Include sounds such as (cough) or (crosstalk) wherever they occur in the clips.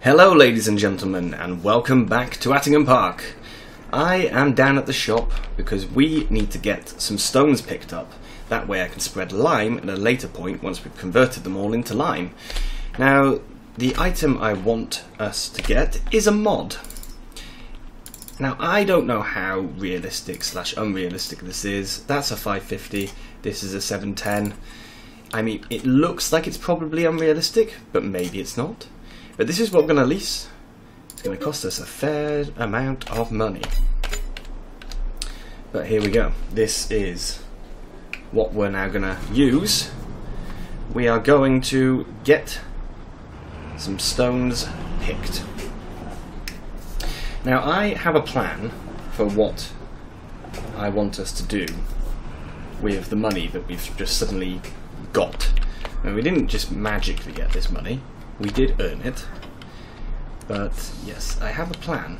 Hello, ladies and gentlemen, and welcome back to Attingham Park. I am down at the shop because we need to get some stones picked up. That way I can spread lime at a later point once we've converted them all into lime. Now, the item I want us to get is a mod. Now, I don't know how realistic slash unrealistic this is. That's a 550, this is a 710. I mean, it looks like it's probably unrealistic, but maybe it's not. But this is what we're going to lease. It's going to cost us a fair amount of money. But here we go. This is what we're now going to use. We are going to get some stones picked. Now I have a plan for what I want us to do with the money that we've just suddenly got. And we didn't just magically get this money, we did earn it. But yes, I have a plan.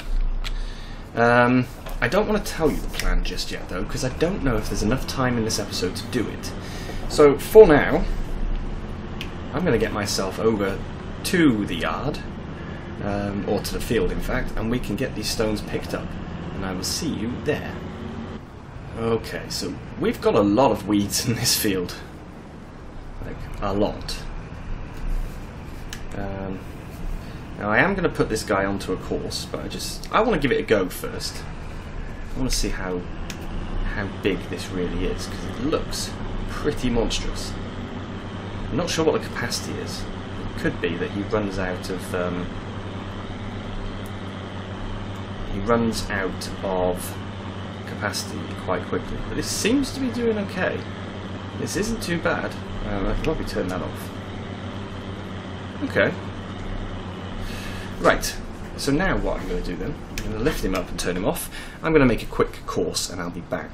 Um, I don't want to tell you the plan just yet though, because I don't know if there's enough time in this episode to do it. So for now, I'm going to get myself over to the yard, um, or to the field in fact, and we can get these stones picked up. And I will see you there. Okay, so we've got a lot of weeds in this field. Like, a lot. Um, now I am going to put this guy onto a course, but I just I want to give it a go first. I want to see how how big this really is because it looks pretty monstrous. I'm not sure what the capacity is. It could be that he runs out of um, he runs out of capacity quite quickly. But this seems to be doing okay. This isn't too bad. Um, I can probably turn that off. Okay. Right. So now what I'm going to do then, I'm going to lift him up and turn him off. I'm going to make a quick course and I'll be back.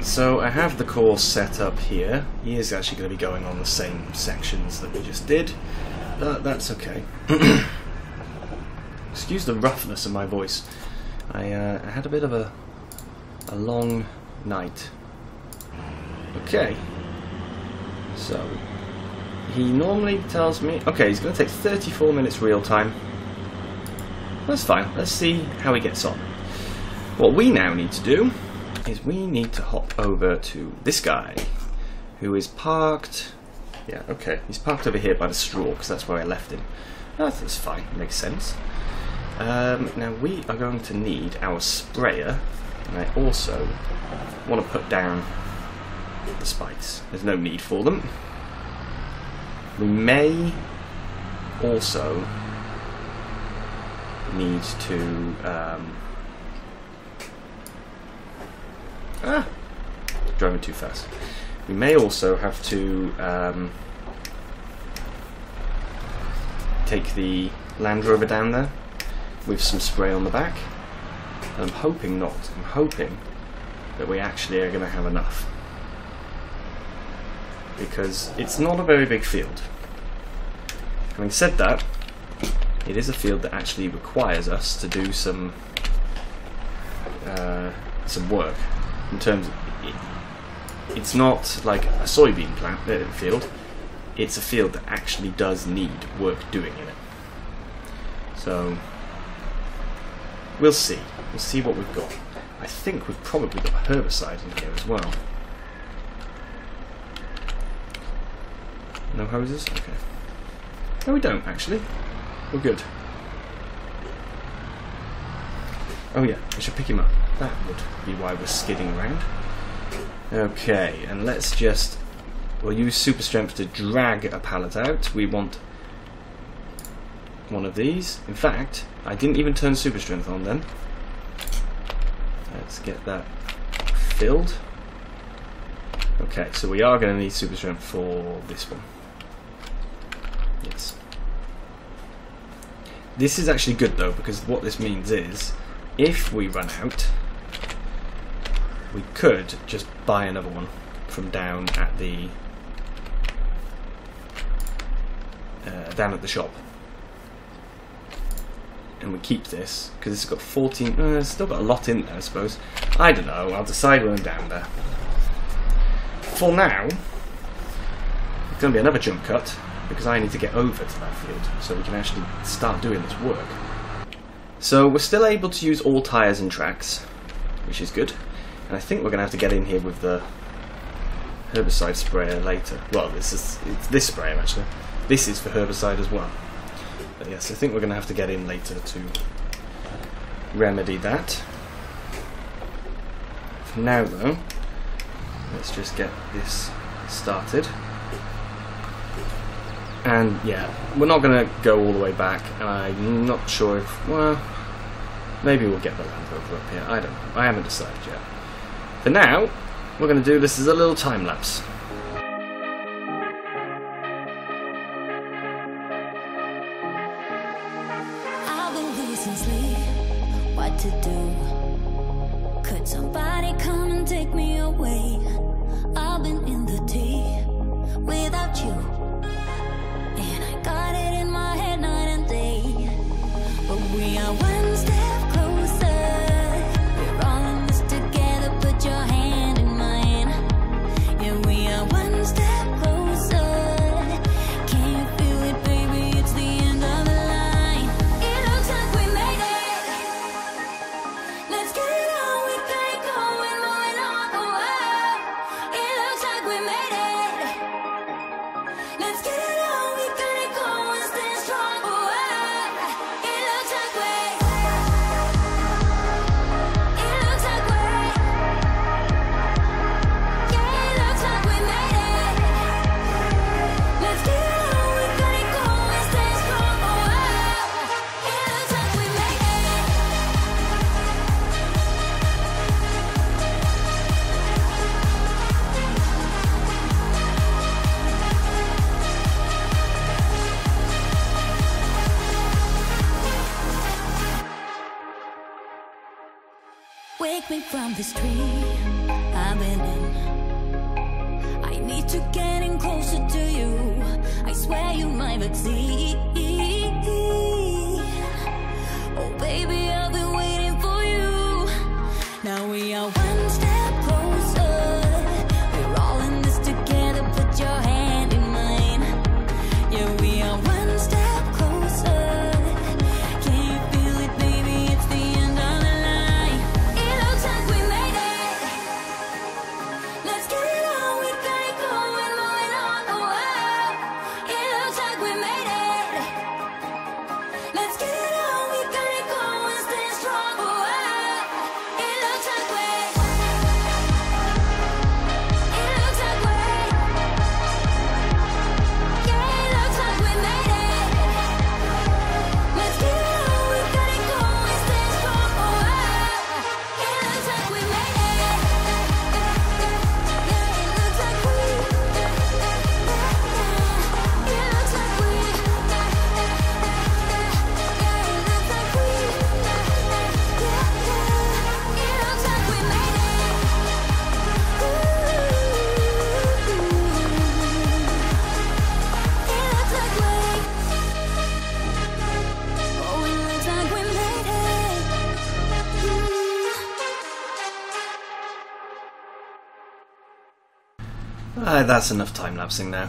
So I have the course set up here. He is actually going to be going on the same sections that we just did. But that's okay. (coughs) Excuse the roughness of my voice. I, uh, I had a bit of a, a long night. Okay. So, he normally tells me... Okay, he's going to take 34 minutes real time. That's fine. Let's see how he gets on. What we now need to do is we need to hop over to this guy, who is parked... Yeah, okay. He's parked over here by the straw, because that's where I left him. That's fine. Makes sense. Um, now we are going to need our sprayer, and I also want to put down the spikes. There's no need for them. We may also need to um, ah driving too fast. We may also have to um, take the Land Rover down there with some spray on the back. I'm hoping not. I'm hoping that we actually are going to have enough. Because it's not a very big field. Having said that, it is a field that actually requires us to do some uh, some work in terms of it, it's not like a soybean plant uh, field. It's a field that actually does need work doing in it. So we'll see. We'll see what we've got. I think we've probably got herbicide in here as well no hoses? okay no we don't actually we're good oh yeah I should pick him up that would be why we're skidding around. Okay, and let's just... We'll use super strength to drag a pallet out. We want one of these. In fact, I didn't even turn super strength on then. Let's get that filled. Okay, so we are going to need super strength for this one. Yes. This is actually good though, because what this means is, if we run out, we could just buy another one from down at the uh, down at the shop. And we keep this because it's got 14 uh, still got a lot in there I suppose. I don't know I'll decide when I'm down there. For now it's going to be another jump cut because I need to get over to that field so we can actually start doing this work. So we're still able to use all tyres and tracks, which is good. And I think we're going to have to get in here with the herbicide sprayer later. Well, this is this sprayer actually. This is for herbicide as well. But yes, I think we're going to have to get in later to remedy that. For now though, let's just get this started. And yeah, we're not going to go all the way back, I'm not sure if, well, maybe we'll get the Land Rover up here. I don't know. I haven't decided yet. For now, we're going to do this as a little time lapse. To do? Wake me from this dream I've been in. I need to get in closer to you. I swear you might succeed. Oh, baby, Ah, that's enough time lapsing now.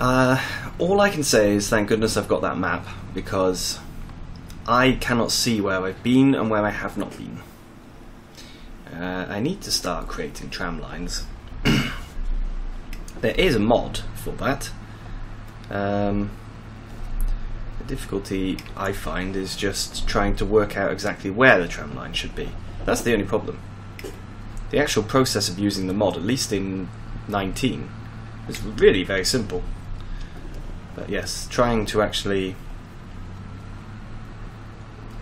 Uh, all I can say is thank goodness I've got that map because I cannot see where I've been and where I have not been. Uh, I need to start creating tram lines. (coughs) there is a mod for that. Um, the difficulty I find is just trying to work out exactly where the tram line should be. That's the only problem. The actual process of using the mod, at least in 19, is really very simple. But yes, trying to actually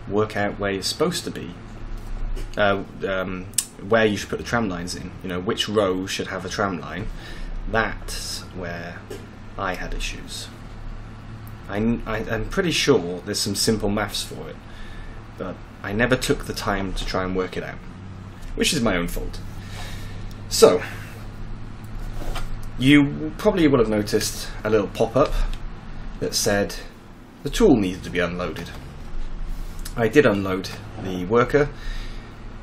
work out where you're supposed to be, uh, um, where you should put the tram lines in, you know, which row should have a tram line, that's where I had issues. I, I'm pretty sure there's some simple maths for it, but I never took the time to try and work it out, which is my own fault. So, you probably will have noticed a little pop up that said the tool needed to be unloaded. I did unload the worker.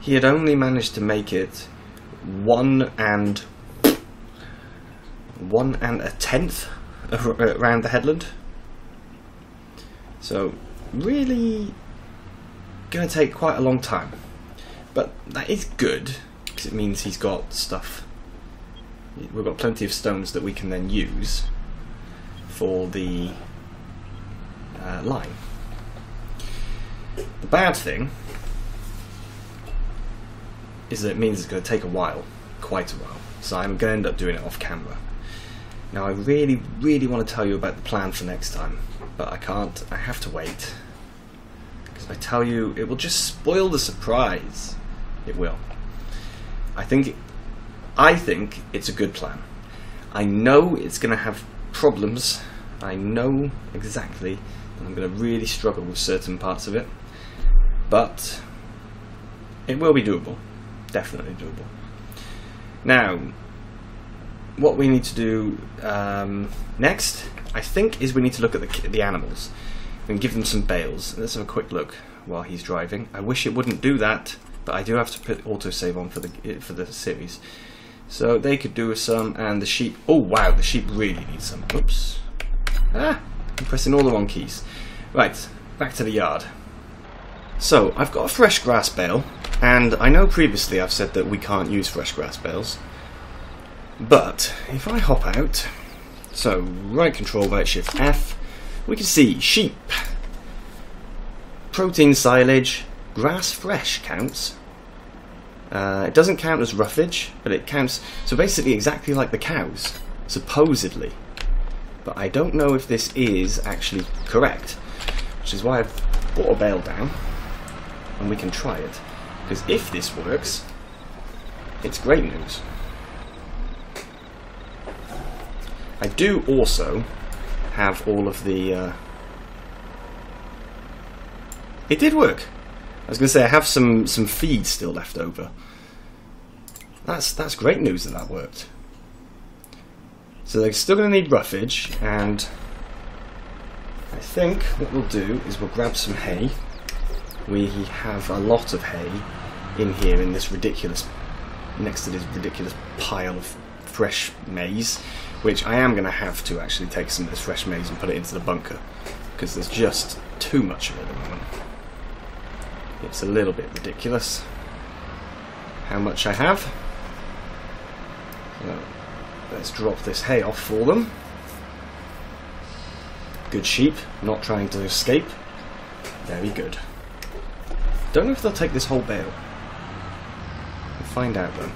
He had only managed to make it one and one and a tenth around the headland. So, really going to take quite a long time. But that is good, because it means he's got stuff. We've got plenty of stones that we can then use for the uh, lime. The bad thing is that it means it's going to take a while, quite a while. So I'm going to end up doing it off camera. Now I really, really want to tell you about the plan for next time, but I can't. I have to wait. Because I tell you, it will just spoil the surprise. It will. I think, I think it's a good plan. I know it's going to have problems. I know exactly that I'm going to really struggle with certain parts of it, but it will be doable. Definitely doable. Now, what we need to do um, next, I think, is we need to look at the, the animals and give them some bales. Let's have a quick look while he's driving. I wish it wouldn't do that, but I do have to put autosave on for the for the series. So they could do with some, and the sheep. Oh wow, the sheep really need some. Oops. Ah, I'm pressing all the wrong keys. Right, back to the yard. So I've got a fresh grass bale, and I know previously I've said that we can't use fresh grass bales. But if I hop out, so right control, right shift F, we can see sheep, protein silage, grass fresh counts. Uh, it doesn't count as roughage, but it counts, so basically exactly like the cows, supposedly. But I don't know if this is actually correct, which is why I've brought a bale down, and we can try it. Because if this works, it's great news. I do also have all of the. Uh... It did work. I was going to say I have some some feed still left over. That's that's great news that that worked. So they're still going to need roughage, and I think what we'll do is we'll grab some hay. We have a lot of hay in here in this ridiculous, next to this ridiculous pile of fresh maize which I am going to have to actually take some of this fresh maize and put it into the bunker because there's just too much of it at the moment. It's a little bit ridiculous how much I have. So let's drop this hay off for them. Good sheep, not trying to escape. Very good. Don't know if they'll take this whole bale. We'll find out though.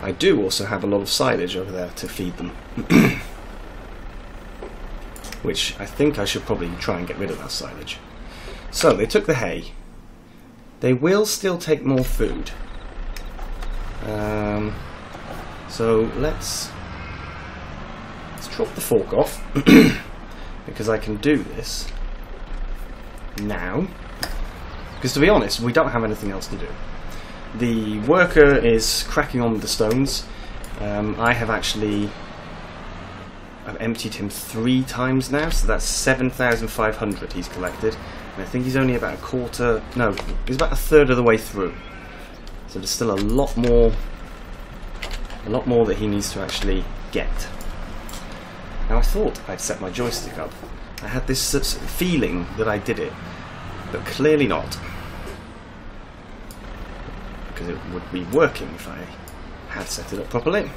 I do also have a lot of silage over there to feed them. (clears throat) Which I think I should probably try and get rid of that silage. So, they took the hay. They will still take more food. Um, so, let's... Let's drop the fork off. (clears throat) because I can do this now. Because to be honest, we don't have anything else to do. The worker is cracking on with the stones. Um, I have actually I've emptied him three times now, so that's 7,500 he's collected. I think he's only about a quarter, no, he's about a third of the way through. So there's still a lot more, a lot more that he needs to actually get. Now I thought I'd set my joystick up. I had this feeling that I did it, but clearly not because it would be working if I had set it up properly.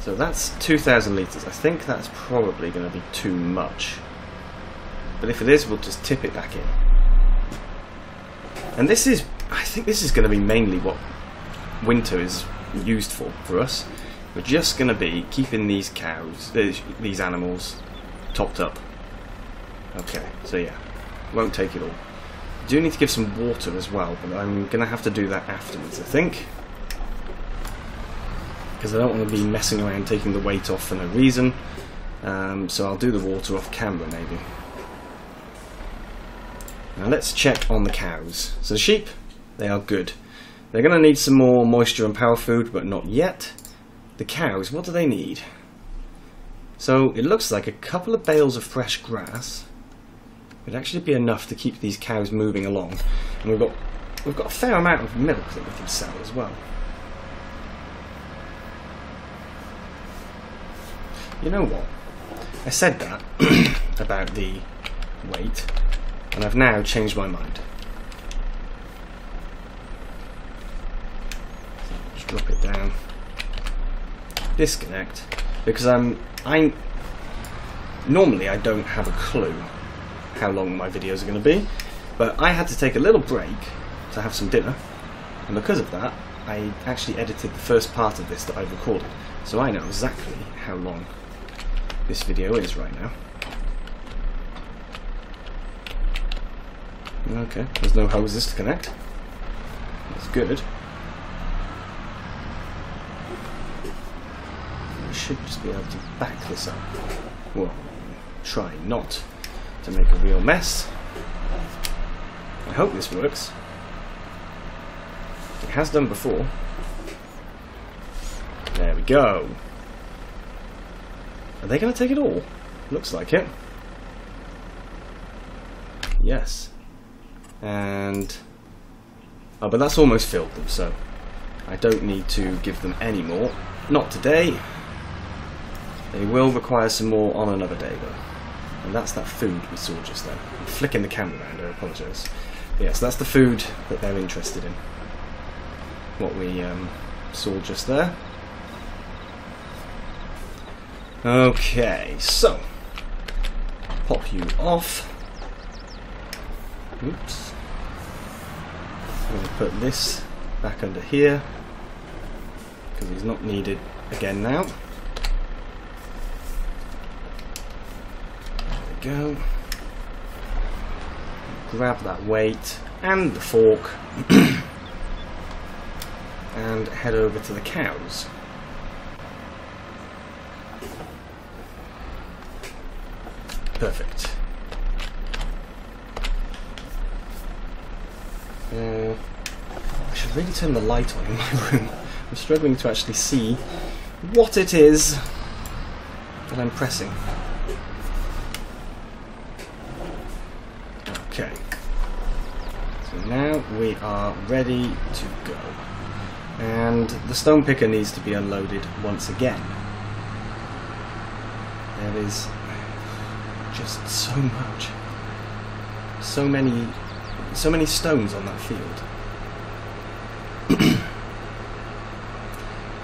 So that's 2,000 litres. I think that's probably going to be too much. But if it is, we'll just tip it back in. And this is, I think this is going to be mainly what winter is used for, for us. We're just going to be keeping these cows, these animals, topped up. Okay, so yeah, won't take it all do need to give some water as well, but I'm going to have to do that afterwards, I think. Because I don't want to be messing around taking the weight off for no reason. Um, so I'll do the water off camera, maybe. Now let's check on the cows. So the sheep, they are good. They're going to need some more moisture and power food, but not yet. The cows, what do they need? So it looks like a couple of bales of fresh grass would actually be enough to keep these cows moving along. And we've got we've got a fair amount of milk that we can sell as well. you know what? I said that (clears throat) about the weight, and I've now changed my mind. Just drop it down. Disconnect, because I'm I normally I don't have a clue how long my videos are going to be, but I had to take a little break to have some dinner, and because of that, I actually edited the first part of this that I've recorded, so I know exactly how long this video is right now. Okay, there's no hoses to connect. That's good. I should just be able to back this up. Well, try not to make a real mess. I hope this works. It has done before. There we go. Are they going to take it all? Looks like it. Yes. And... Oh, but that's almost filled them, so I don't need to give them any more. Not today. They will require some more on another day, though. And that's that food we saw just then. I'm flicking the camera around, I apologise. Yes, that's the food that they're interested in. What we um, saw just there. Okay, so pop you off. Oops. I'm going to put this back under here because he's not needed again now. There we go. Grab that weight and the fork (clears throat) and head over to the cows. Perfect. Uh, I really turn the light on in my (laughs) room. I'm struggling to actually see what it is that I'm pressing. Okay. So now we are ready to go. And the stone picker needs to be unloaded once again. There is just so much. So many so many stones on that field. (clears throat)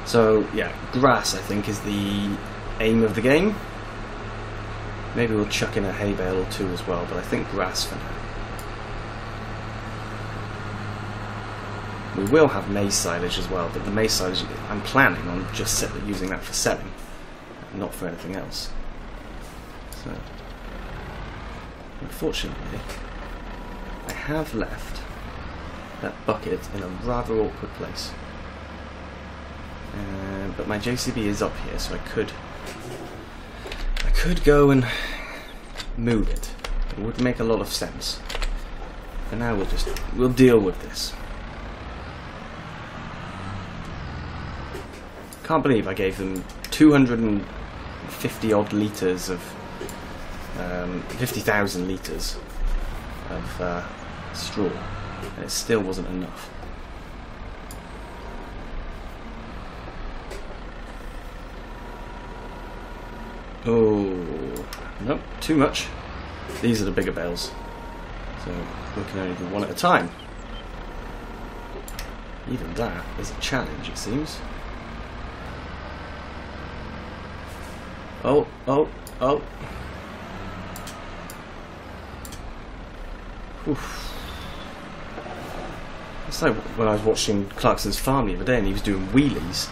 so yeah, grass I think is the aim of the game. Maybe we'll chuck in a hay bale or two as well, but I think grass for now. We will have maize silage as well, but the maize silage I'm planning on just using that for selling, not for anything else. So, unfortunately, I have left that bucket in a rather awkward place. Uh, but my JCB is up here, so I could I could go and move it. It would make a lot of sense. For now, we'll just we'll deal with this. Can't believe I gave them 250 odd litres of um, 50,000 litres of uh, straw, and it still wasn't enough. Oh, nope, too much. These are the bigger bales, so we can only do one at a time. Even that is a challenge, it seems. Oh, oh, oh. Oof. It's like when I was watching Clarkson's farm the other day and he was doing wheelies.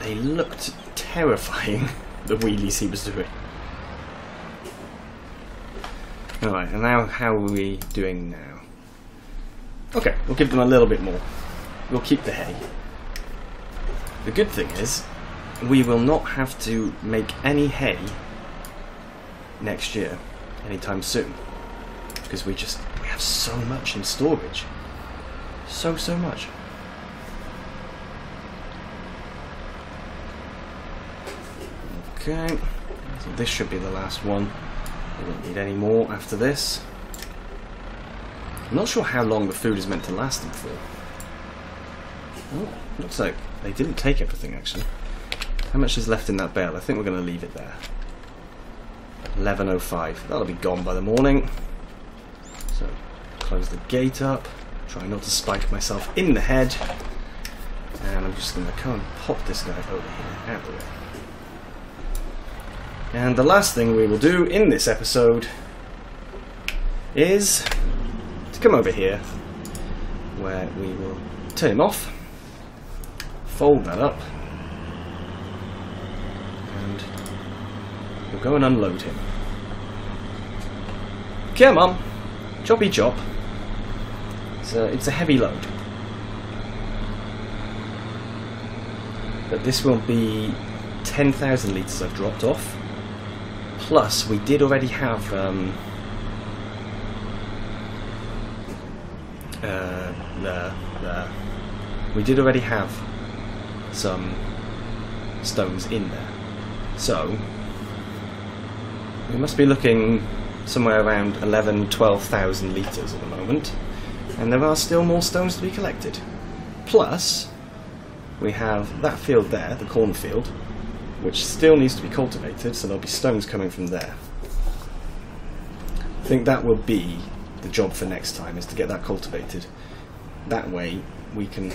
They, they looked terrifying, (laughs) the wheelies he was doing. Alright, and now how are we doing now? Okay, we'll give them a little bit more. We'll keep the hay. The good thing is, we will not have to make any hay next year anytime soon because we just have so much in storage so so much okay so this should be the last one we won't need any more after this I'm not sure how long the food is meant to last them for oh looks like they didn't take everything actually How much is left in that bale? I think we're going to leave it there. 11.05. That'll be gone by the morning. So, close the gate up. Try not to spike myself in the head. And I'm just going to come and pop this guy over here, out the way. And the last thing we will do in this episode is to come over here where we will turn him off, fold that up, and we'll go and unload him. Come on, choppy chop. It's a, it's a heavy load. But this will be 10,000 litres I've dropped off. Plus, we did already have um, uh. We did already have some stones in there. So, we must be looking somewhere around 11, 12,000 litres at the moment. And there are still more stones to be collected. Plus, we have that field there, the cornfield, which still needs to be cultivated, so there'll be stones coming from there. I think that will be the job for next time, is to get that cultivated. That way, we can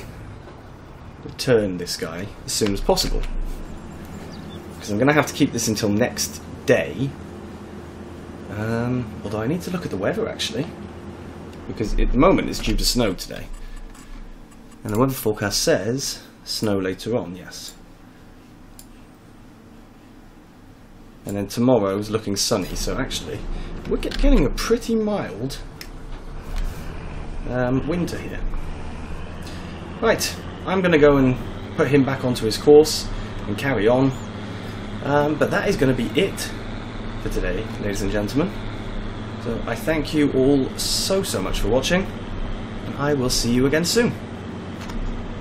return this guy as soon as possible. Because I'm going to have to keep this until next day. Um, although I need to look at the weather, actually. Because at the moment it's due to snow today. And the weather forecast says snow later on, yes. And then tomorrow is looking sunny, so actually we're getting a pretty mild um, winter here. Right, I'm going to go and put him back onto his course and carry on. Um, but that is going to be it for today, ladies and gentlemen. So I thank you all so, so much for watching, and I will see you again soon.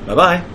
Bye bye.